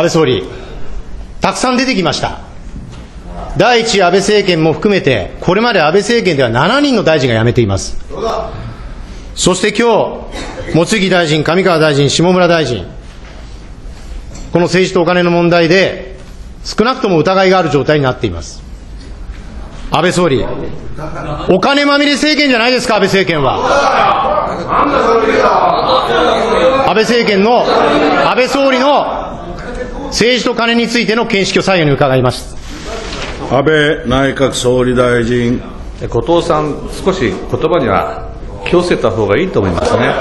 安倍総理、たくさん出てきました。第一安倍政権も含めて、これまで安倍政権では7人の大臣が辞めています。そして今日、茂木大臣、上川大臣、下村大臣、この政治とお金の問題で、少なくとも疑いがある状態になっています。安倍総理、お金まみれ政権じゃないですか、安倍政権は。安倍政権の、安倍総理の政治と金についての見識を最後に伺います。安倍内閣総理大臣。後藤さん、少し言葉には気をつけた方がいいと思いますね。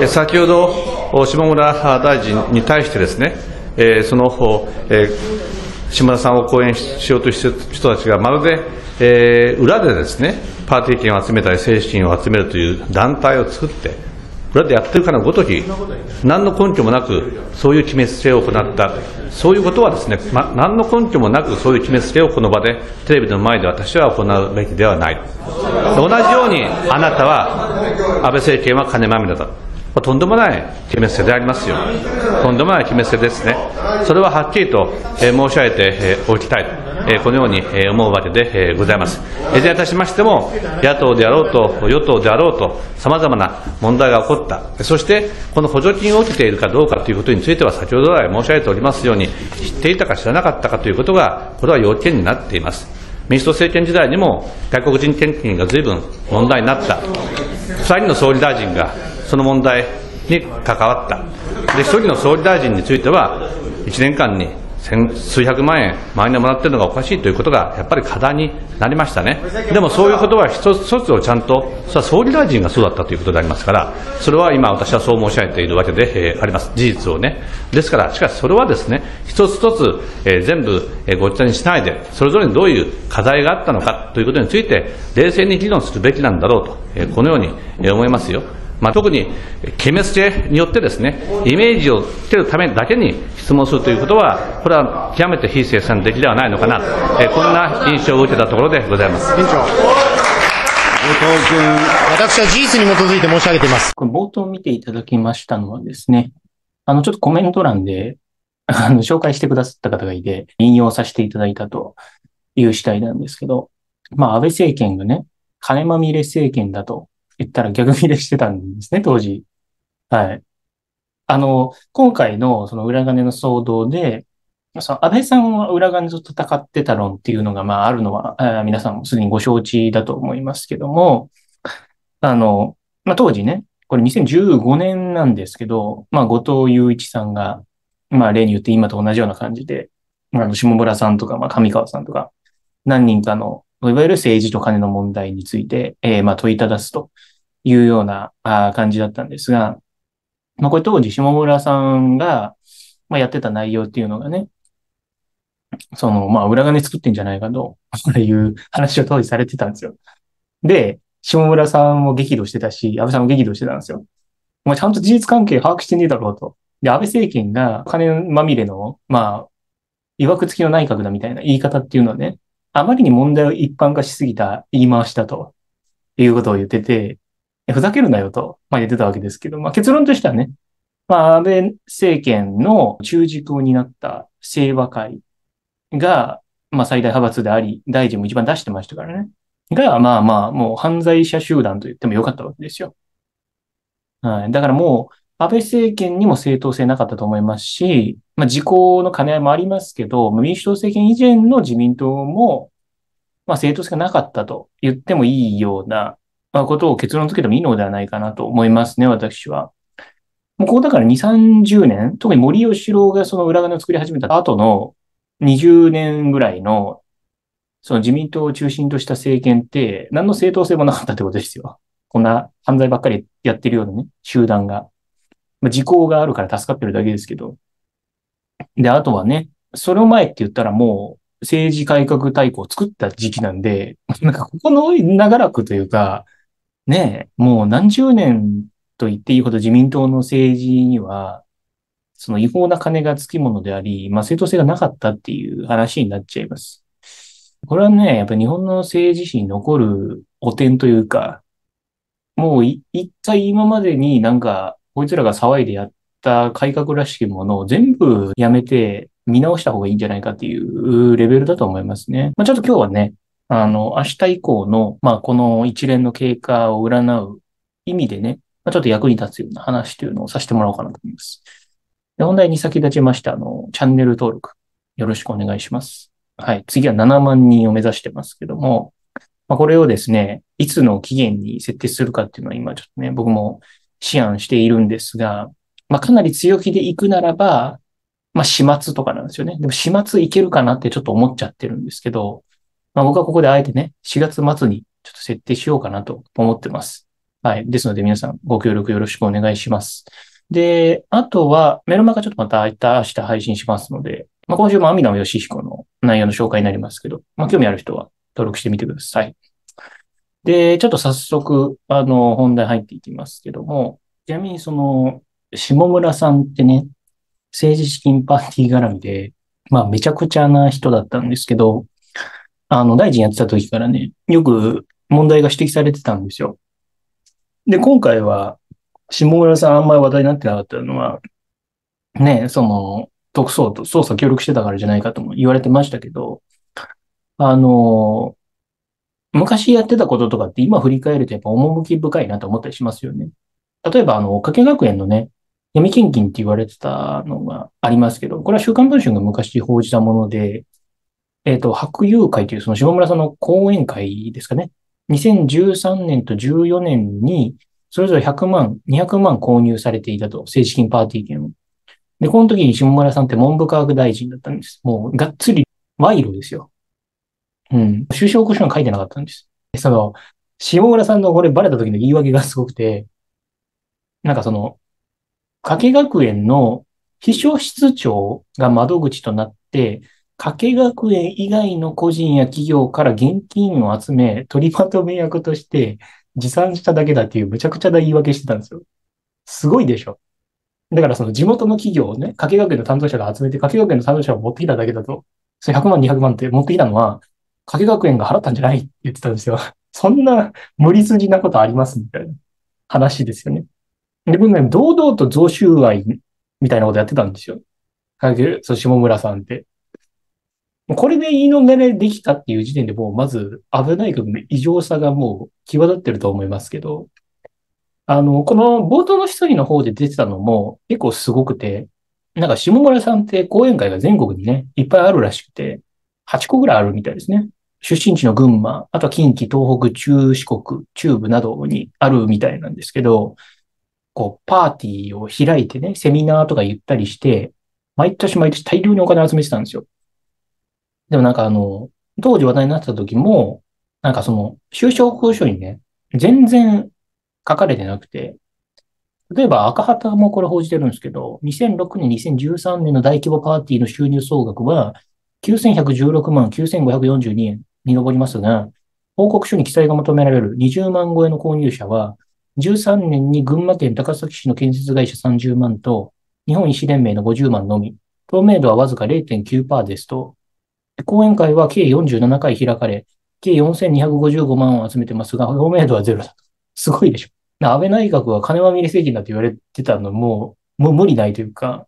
え先ほど、下村大臣に対してですね、えーその、えー下村さんを講演しようとしている人たちがまるで、えー裏でですね、パーティー券を集めたり、政治資金を集めるという団体を作って、裏でやってるかのごとき、何の根拠もなく、そういう決めつけを行った、そういうことはですね、ま、何の根拠もなく、そういう決めつけをこの場で、テレビの前で私は行うべきではない。同じように、あなたは、安倍政権は金まみれだ。とんでもない決めつけでありますよ。とんでもない決めつけですね。それははっきりと、え申し上げて、えおきたい。えこのように、え思うわけで、えございます。いずれいたしましても、野党であろうと、与党であろうと、様々な問題が起こった。そして、この補助金を受けているかどうかということについては、先ほど来申し上げておりますように、知っていたか知らなかったかということが、これは要件になっています。民主党政権時代にも、外国人献金が随分問題になった。2人の総理大臣がその問題に関わった。で、1人の総理大臣については、1年間に千数百万円、毎年もらってるのがおかしいということが、やっぱり課題になりましたね。でもそういうことは一つ一つをちゃんと、それは総理大臣がそうだったということでありますから、それは今私はそう申し上げているわけで、えーあります。事実をね。ですから、しかしそれはですね、一つ一つ、えー全部、えーごっちゃにしないで、それぞれにどういう課題があったのかということについて、冷静に議論するべきなんだろうと、えーこのように、え思いますよ。まあ、特に決めつけによってですね、イメージをつけるためだけに質問するということは、これは極めて非生産的ではないのかな、えーこんな印象を受けたところでございます。委員長、後藤君。私は事実に基づいて申し上げています。冒頭見ていただきましたのはですね、あの、ちょっとコメント欄で、あの、紹介してくださった方がいて、引用させていただいたという次第なんですけど、まあ、安倍政権がね、金まみれ政権だと言ったら逆切れしてたんですね、当時。はい。あの、今回のその裏金の騒動で、その安倍さんは裏金と戦ってた論っていうのが、まあ、あるのは、あー皆さんもすでにご承知だと思いますけども、あの、まあ、当時ね、これ2015年なんですけど、まあ、後藤祐一さんが、まあ、例によって今と同じような感じで、あの、下村さんとか、まあ、上川さんとか、何人かの、いわゆる政治と金の問題について、えーまあ、問いただすというようなあ感じだったんですが、まあ、これ当時下村さんが、まあ、やってた内容っていうのがね、その、まあ、裏金作ってんじゃないかと、いう話を当時されてたんですよ。で、下村さんも激怒してたし、安倍さんも激怒してたんですよ。お前ちゃんと事実関係把握してねえだろうと。で、安倍政権が金まみれの、まあ、曰く付きの内閣だみたいな言い方っていうのはね、あまりに問題を一般化しすぎた言い回しだということを言ってて、ふざけるなよと、まあ、言ってたわけですけど、まあ、結論としてはね、まあ、安倍政権の中軸を担った清和会が、まあ、最大派閥であり、大臣も一番出してましたからね。が、まあまあ、もう犯罪者集団と言ってもよかったわけですよ。はい。だからもう、安倍政権にも正当性なかったと思いますし、まあ、時効の兼ね合いもありますけど、民主党政権以前の自民党も、まあ、正当性がなかったと言ってもいいような、ま、ことを結論付けてもいいのではないかなと思いますね、私は。もうここだから2、30年、特に森喜朗がその裏金を作り始めた後の20年ぐらいの、その自民党を中心とした政権って、何の正当性もなかったってことですよ。こんな犯罪ばっかりやってるようなね、集団が。まあ、時効があるから助かってるだけですけど。で、あとはね、それを前って言ったらもう政治改革大綱を作った時期なんで、なんかここの長らくというか、ね、もう何十年と言っていいほど自民党の政治には、その違法な金がつきものであり、まあ正当性がなかったっていう話になっちゃいます。これはね、やっぱり日本の政治史に残る汚点というか、もうい一回今までになんか、こいつらが騒いでやっった改革らしきものを全部やめて見直した方がいいんじゃないかっていうレベルだと思いますね。まあ、ちょっと今日はね、あの、明日以降の、まあ、この一連の経過を占う意味でね、まあ、ちょっと役に立つような話というのをさせてもらおうかなと思います。で本題に先立ちまして、あの、チャンネル登録よろしくお願いします。はい。次は7万人を目指してますけども、まあ、これをですね、いつの期限に設定するかっていうのは今ちょっとね、僕も思案しているんですが、まあ、かなり強気で行くならば、まあ、始末とかなんですよね。でも始末いけるかなってちょっと思っちゃってるんですけど、まあ、僕はここであえてね、4月末にちょっと設定しようかなと思ってます。はい。ですので皆さんご協力よろしくお願いします。で、あとはメルマガちょっとまた明日配信しますので、まあ、今週も網野義彦の内容の紹介になりますけど、まあ、興味ある人は登録してみてください。で、ちょっと早速、あの、本題入っていきますけども、ちなみにその、下村さんってね、政治資金パーティー絡みで、まあめちゃくちゃな人だったんですけど、あの、大臣やってた時からね、よく問題が指摘されてたんですよ。で、今回は、下村さんあんまり話題になってなかったのは、ね、その、特捜と捜査協力してたからじゃないかとも言われてましたけど、あの、昔やってたこととかって今振り返るとやっぱ趣深いなと思ったりしますよね。例えば、あの、加計学園のね、闇献金って言われてたのがありますけど、これは週刊文春が昔報じたもので、えっ、ー、と、白友会というその下村さんの講演会ですかね。2013年と14年に、それぞれ100万、200万購入されていたと、政治金パーティー券を。で、この時に下村さんって文部科学大臣だったんです。もう、がっつり賄賂ですよ。うん。収支報告書が書いてなかったんです。その、下村さんのこれバレた時の言い訳がすごくて、なんかその、加計学園の秘書室長が窓口となって、加計学園以外の個人や企業から現金を集め、取りまとめ役として持参しただけだっていうむちゃくちゃな言い訳してたんですよ。すごいでしょ。だからその地元の企業をね、加計学園の担当者が集めて、加計学園の担当者を持ってきただけだと、それ100万、200万って持ってきたのは、加計学園が払ったんじゃないって言ってたんですよ。そんな無理筋なことありますみたいな話ですよね。で、僕ね、堂々と贈収賄みたいなことやってたんですよ。そう、下村さんって。これで言いのめれできたっていう時点でもう、まず危ないことの異常さがもう際立ってると思いますけど、あの、この冒頭の一人の方で出てたのも結構すごくて、なんか下村さんって講演会が全国にね、いっぱいあるらしくて、8個ぐらいあるみたいですね。出身地の群馬、あとは近畿、東北、中四国、中部などにあるみたいなんですけど、こう、パーティーを開いてね、セミナーとか言ったりして、毎年毎年大量にお金集めてたんですよ。でもなんかあの、当時話題になってた時も、なんかその、収支報告書にね、全然書かれてなくて、例えば赤旗もこれ報じてるんですけど、2006年、2013年の大規模パーティーの収入総額は9116万9542円に上りますが、報告書に記載が求められる20万超えの購入者は13年に群馬県高崎市の建設会社30万と、日本医師連盟の50万のみ、透明度はわずか0.9%ですと、講演会は計47回開かれ、計4255万を集めてますが、透明度はゼロだと。すごいでしょ。安倍内閣は金は見れ政権だと言われてたのも、もう無理ないというか、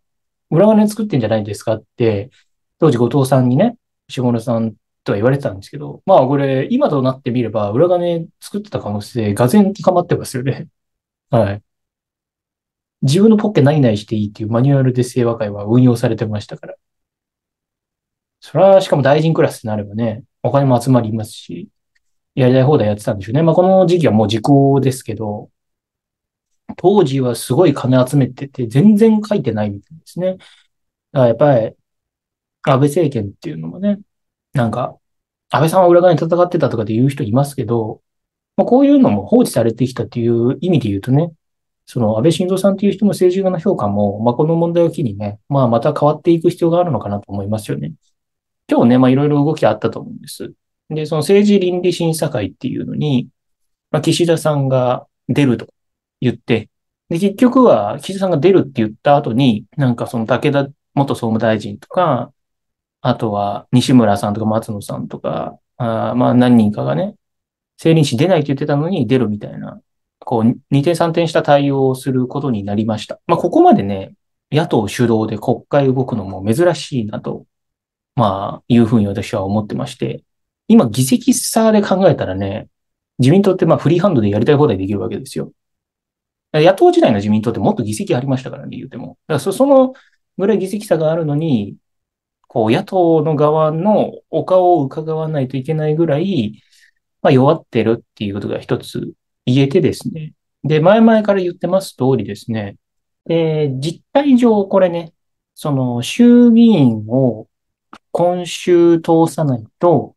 裏金作ってんじゃないですかって、当時後藤さんにね、下村さんとは言われてたんですけど、まあこれ、今となってみれば、裏金作ってた可能性、がぜん高まってますよね。はい。自分のポッケないないしていいっていうマニュアルで清和会は運用されてましたから。それはしかも大臣クラスになればね、お金も集まりますし、やりたい放題やってたんでしょうね。まあこの時期はもう時効ですけど、当時はすごい金集めてて、全然書いてないみたいですね。だからやっぱり、安倍政権っていうのもね、なんか、安倍さんは裏側に戦ってたとかって言う人いますけど、まあ、こういうのも放置されてきたっていう意味で言うとね、その安倍晋三さんっていう人の政治家の評価も、まあ、この問題を機にね、まあ、また変わっていく必要があるのかなと思いますよね。今日ね、まあ、いろいろ動きあったと思うんです。で、その政治倫理審査会っていうのに、まあ、岸田さんが出ると言って、で、結局は岸田さんが出るって言った後に、なんかその武田元総務大臣とか、あとは西村さんとか松野さんとか、あまあ何人かがね、政倫士出ないって言ってたのに出るみたいな、こう、二点三点した対応をすることになりました。まあここまでね、野党主導で国会動くのも珍しいなと、まあ、いうふうに私は思ってまして、今議席差で考えたらね、自民党ってまあフリーハンドでやりたい放題できるわけですよ。野党時代の自民党ってもっと議席ありましたからね、言うても。だからそそのぐらい議席差があるのに、こう野党の側のお顔を伺わないといけないぐらい、まあ弱ってるっていうことが一つ言えてですね。で、前々から言ってます通りですね、で、実態上これね、その衆議院を今週通さないと、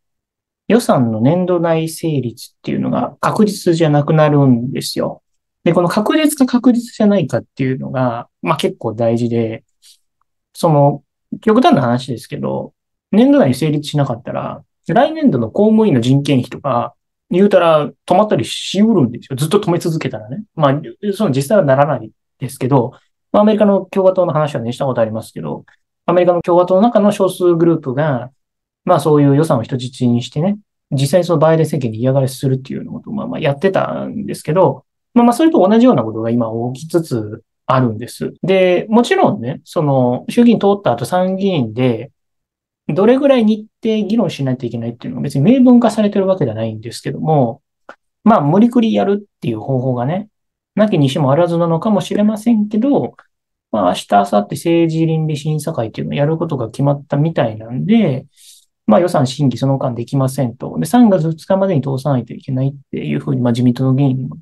予算の年度内成立っていうのが確実じゃなくなるんですよ。で、この確実か確実じゃないかっていうのが、まあ結構大事で、その、極端な話ですけど、年度内に成立しなかったら、来年度の公務員の人件費とか、言うたら止まったりしうるんですよ。ずっと止め続けたらね。まあ、その実際はならないですけど、まあアメリカの共和党の話はね、したことありますけど、アメリカの共和党の中の少数グループが、まあそういう予算を人質にしてね、実際にそのバイデン政権に嫌がらせするっていうようなことをまあまあやってたんですけど、まあまあそれと同じようなことが今起きつつあるんです。で、もちろんね、その衆議院通った後参議院で、どれぐらい日程議論しないといけないっていうのは別に明文化されてるわけではないんですけども、まあ無理くりやるっていう方法がね、なきにしもあらずなのかもしれませんけど、まあ明日、明後日政治倫理審査会っていうのをやることが決まったみたいなんで、まあ予算審議その間できませんと。で、3月2日までに通さないといけないっていうふうに、まあ自民党の議員の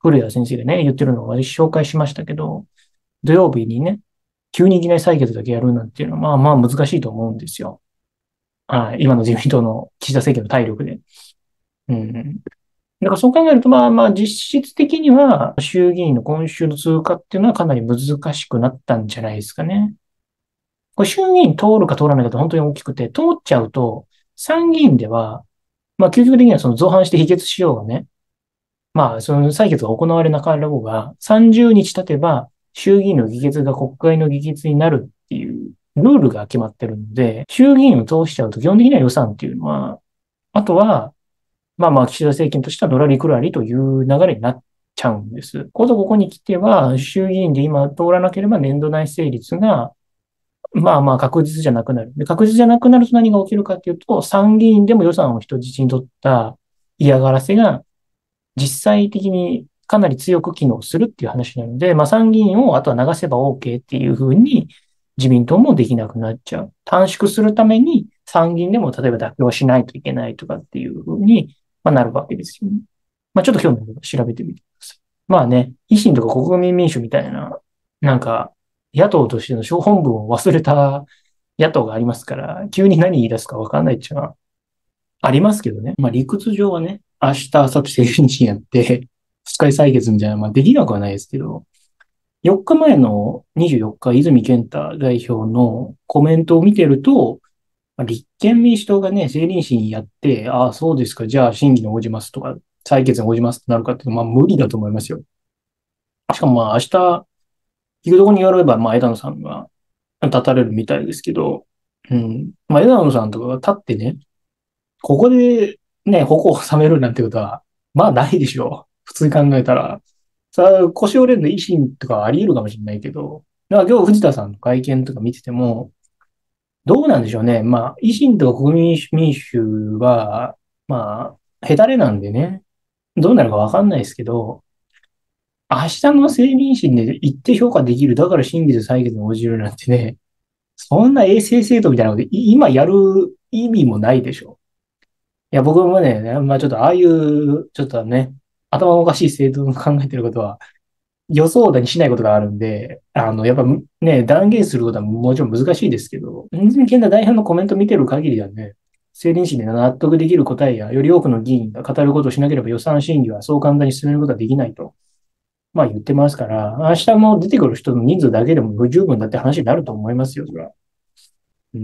古谷先生がね、言ってるのを私紹介しましたけど、土曜日にね、急にいきなり採決だけやるなんていうのは、まあまあ難しいと思うんですよ。はい。今の自民党の岸田政権の体力で。うん。だからそう考えると、まあまあ実質的には衆議院の今週の通過っていうのはかなり難しくなったんじゃないですかね。これ衆議院通るか通らないかって本当に大きくて、通っちゃうと参議院では、まあ究極的にはその造反して否決しようがね、まあその採決が行われなかろうが、30日経てば衆議院の議決が国会の議決になるっていうルールが決まってるので、衆議院を通しちゃうと基本的には予算っていうのは、あとは、まあまあ岸田政権としてはのらりくらりという流れになっちゃうんです。ことここに来ては、衆議院で今通らなければ年度内成立が、まあまあ確実じゃなくなる。で確実じゃなくなると何が起きるかっていうと、参議院でも予算を人質に取った嫌がらせが実際的にかなり強く機能するっていう話なので、まあ参議院をあとは流せば OK っていうふうに自民党もできなくなっちゃう。短縮するために参議院でも例えば妥協しないといけないとかっていうふうに、ま、なるわけですよね。まあちょっと興味あること調べてみてください。まあね、維新とか国民民主みたいな、なんか野党としての小本文を忘れた野党がありますから、急に何言い出すかわかんないっていうのはありますけどね。まあ理屈上はね、明日、明後日政治日やって、二日採決みたいな、まあできなくはないですけど、4日前の24日、泉健太代表のコメントを見てると、立憲民主党がね、政倫審やって、ああ、そうですか、じゃあ審議に応じますとか、採決に応じますってなるかっていうと、まあ無理だと思いますよ。しかもまあ明日、聞くとこによれば、まあ枝野さんが立たれるみたいですけど、うん。まあ枝野さんとかが立ってね、ここでね、矛を収めるなんてことは、まあないでしょう。普通に考えたら。さあ、腰折れるの維新とかあり得るかもしれないけど、だか今日藤田さんの会見とか見てても、どうなんでしょうね。まあ、維新とか国民民主は、まあ、へたれなんでね、どうなるかわかんないですけど、明日の政民審で一定評価できる、だから審議で採決に応じるなんてね、そんな衛生制度みたいなこと、今やる意味もないでしょ。いや、僕もね、まあちょっとああいう、ちょっとね、頭おかしい制度を考えてることは、予想だにしないことがあるんで、あの、やっぱね、断言することはもちろん難しいですけど、泉健太大変のコメント見てる限りはね、政倫審で納得できる答えや、より多くの議員が語ることをしなければ予算審議はそう簡単に進めることはできないと、まあ言ってますから、明日も出てくる人の人数だけでも不十分だって話になると思いますよ、それは。うん。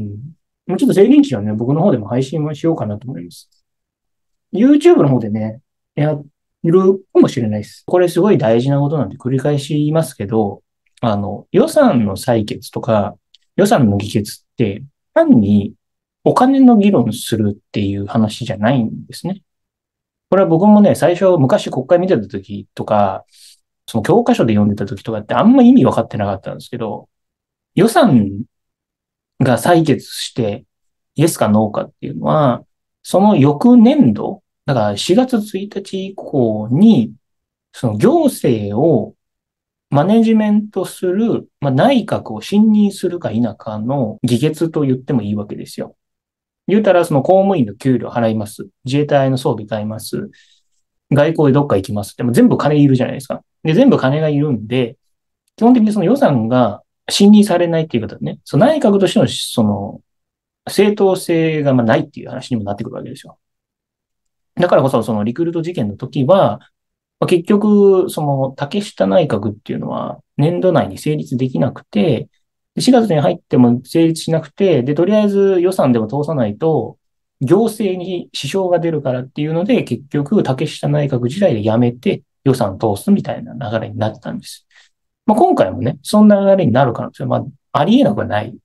もうちょっと政倫審はね、僕の方でも配信はしようかなと思います。YouTube の方でね、やいるかもしれないです。これすごい大事なことなんで繰り返し言いますけど、あの、予算の採決とか、予算の議決って、単にお金の議論するっていう話じゃないんですね。これは僕もね、最初昔国会見てた時とか、その教科書で読んでた時とかってあんま意味分かってなかったんですけど、予算が採決して、イエスかノーかっていうのは、その翌年度、だから4月1日以降に、その行政をマネジメントする、まあ、内閣を信任するか否かの議決と言ってもいいわけですよ。言うたら、その公務員の給料払います。自衛隊の装備買います。外交でどっか行きます。でも全部金いるじゃないですか。で、全部金がいるんで、基本的にその予算が信任されないっていうことね、その内閣としてのその正当性がまないっていう話にもなってくるわけですよ。だからこそ、そのリクルート事件の時は、まあ結局、その竹下内閣っていうのは年度内に成立できなくて、4月に入っても成立しなくて、で、とりあえず予算でも通さないと、行政に支障が出るからっていうので、結局、竹下内閣時代でやめて予算通すみたいな流れになったんです。まあ、今回もね、そんな流れになる可能性は、まあ、ありえなくはない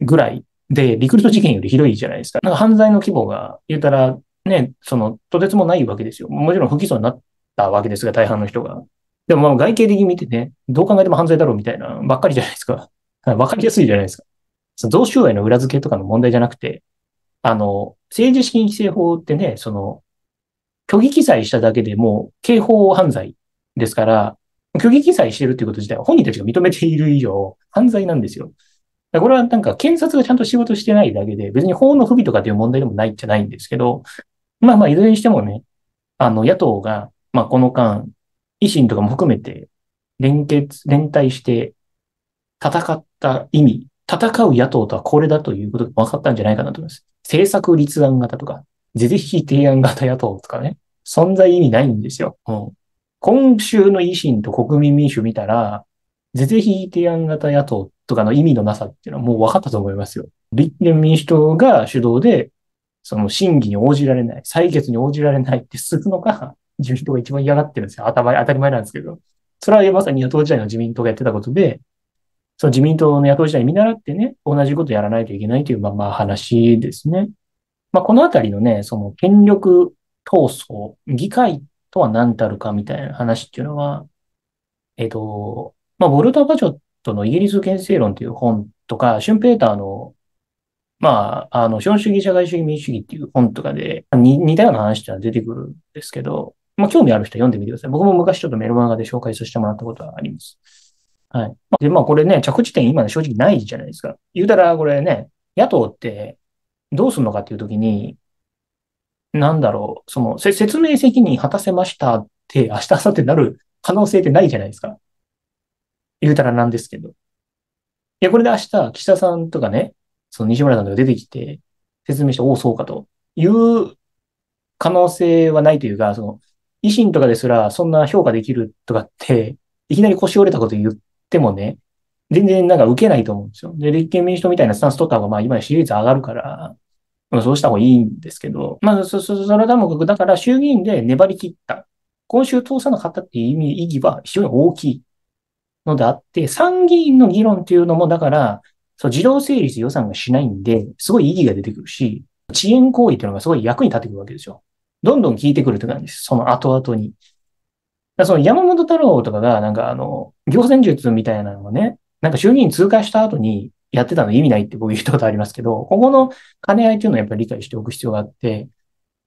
ぐらいで、リクルート事件よりひどいじゃないですか。なんか犯罪の規模が言ったら、ね、その、とてつもないわけですよ。もちろん不起訴になったわけですが、大半の人が。でも外形的に見てね、どう考えても犯罪だろうみたいなばっかりじゃないですか。わかりやすいじゃないですか。その贈収賄の裏付けとかの問題じゃなくて、あの、政治資金規正法ってね、その、虚偽記載しただけでも刑法犯罪ですから、虚偽記載してるっていうこと自体は本人たちが認めている以上、犯罪なんですよ。これはなんか検察がちゃんと仕事してないだけで、別に法の不備とかっていう問題でもないじゃないんですけど、まあまあ、いずれにしてもね、あの、野党が、まあこの間、維新とかも含めて、連結、連帯して戦った意味、戦う野党とはこれだということが分かったんじゃないかなと思います。政策立案型とか、是々非提案型野党とかね、存在意味ないんですよ。うん、今週の維新と国民民主見たら、是々非提案型野党とかの意味のなさっていうのはもう分かったと思いますよ。立憲民主党が主導で、その審議に応じられない、採決に応じられないってするのが、自民党が一番嫌がってるんですよ。当たり前当たり前なんですけど。それはまさに野党時代の自民党がやってたことで、その自民党の野党時代に見習ってね、同じことやらないといけないという、まあまあ話ですね。まあこのあたりのね、その権力闘争、議会とは何たるかみたいな話っていうのは、えっと、まあボルター・バジョットのイギリス憲政論っていう本とか、シュンペーターの、まあ、あの、資本主義社会主義民主主義っていう本とかで、似たような話ってのは出てくるんですけど、まあ興味ある人は読んでみてください。僕も昔ちょっとメルマガで紹介させてもらったことはあります。はい。で、まあこれね、着地点今ね正直ないじゃないですか。言うたらこれね、野党ってどうするのかっていうときに、なんだろう、その、説明責任果たせましたって明日、明後日なる可能性ってないじゃないですか。言うたらなんですけど。いや、これで明日、岸田さんとかね、その西村さんとか出てきて、説明して、おお、そうかという可能性はないというか、その、維新とかですら、そんな評価できるとかって、いきなり腰折れたこと言ってもね、全然なんか受けないと思うんですよ。で、立憲民主党みたいなスタンス取った方が、まあ今支持率上がるから、まあそうした方がいいんですけど、まあそ、そ、それはもかく、だから衆議院で粘り切った。今週通さなかったっていう意味、意義は非常に大きいのであって、参議院の議論っていうのも、だから、そう、自動成立予算がしないんで、すごい意義が出てくるし、遅延行為っていうのがすごい役に立ってくるわけですよ。どんどん効いてくるって感じです。その後々に。だその山本太郎とかが、なんかあの、行戦術みたいなのをね、なんか衆議院通過した後にやってたの意味ないって僕言ったことありますけど、ここの兼ね合いっていうのはやっぱり理解しておく必要があって、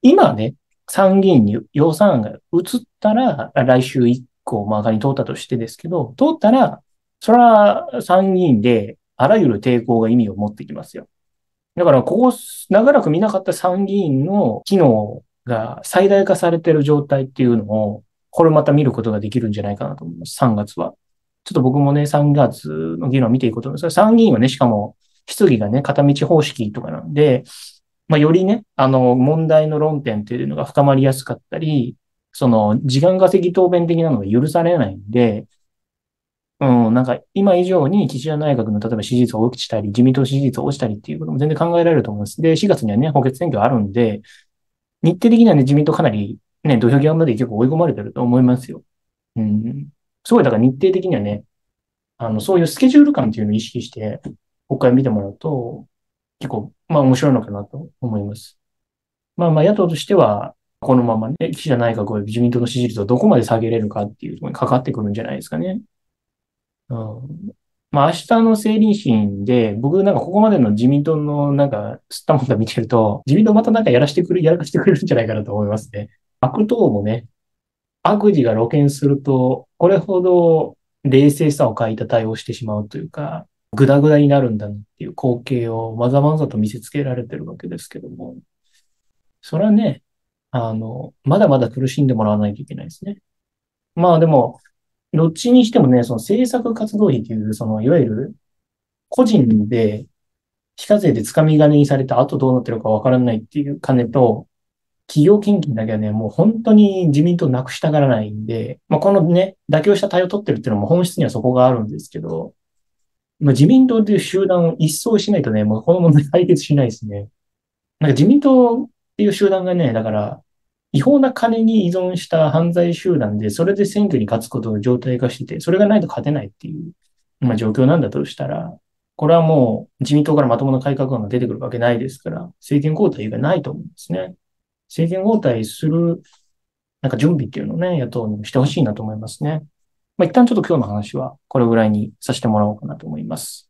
今ね、参議院に予算案が移ったら、来週以降、まあ仮に通ったとしてですけど、通ったら、それは参議院であらゆる抵抗が意味を持ってきますよ。だから、ここ、長らく見なかった参議院の機能が最大化されている状態っていうのを、これまた見ることができるんじゃないかなと思います。3月は。ちょっと僕もね、3月の議論を見ていくことですが、参議院はね、しかも、質疑がね、片道方式とかなんで、まあ、よりね、あの、問題の論点っていうのが深まりやすかったり、その、時間稼ぎ答弁的なのが許されないんで、うん、なんか、今以上に岸田内閣の例えば支持率が落ちたり、自民党支持率が落ちたりっていうことも全然考えられると思います。で、4月にはね、補欠選挙あるんで、日程的にはね、自民党かなりね、土俵際まで結構追い込まれてると思いますよ。うん。すごい、だから日程的にはね、あの、そういうスケジュール感っていうのを意識して、国会見てもらうと、結構、まあ面白いのかなと思います。まあまあ野党としては、このままね、岸田内閣を自民党の支持率をどこまで下げれるかっていうところにかかってくるんじゃないですかね。うん。まあ明日の政倫審で、僕なんかここまでの自民党のなんか吸ったもんだ見てると、自民党またなんかやらしてくれ、やらかしてくれるんじゃないかなと思いますね。悪党もね、悪事が露見すると、これほど冷静さを欠いた対応してしまうというか、ぐだぐだになるんだっていう光景をまざまざと見せつけられてるわけですけども、それはね、あの、まだまだ苦しんでもらわないといけないですね。まあでも、どっちにしてもね、その政策活動費という、その、いわゆる、個人で、非課税で掴み金にされた後どうなってるかわからないっていう金と、企業献金だけはね、もう本当に自民党なくしたがらないんで、まあ、このね、妥協した対応を取ってるっていうのも本質にはそこがあるんですけど、まあ、自民党という集団を一掃しないとね、もうこの問題解決しないですね。なんか自民党っていう集団がね、だから、違法な金に依存した犯罪集団で、それで選挙に勝つことを状態化してて、それがないと勝てないっていう、まあ、状況なんだとしたら、これはもう自民党からまともな改革案が出てくるわけないですから、政権交代がないと思うんですね。政権交代する、なんか準備っていうのをね、野党にしてほしいなと思いますね。まあ、一旦ちょっと今日の話はこれぐらいにさせてもらおうかなと思います。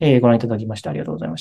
えー、ご覧いただきましてありがとうございました。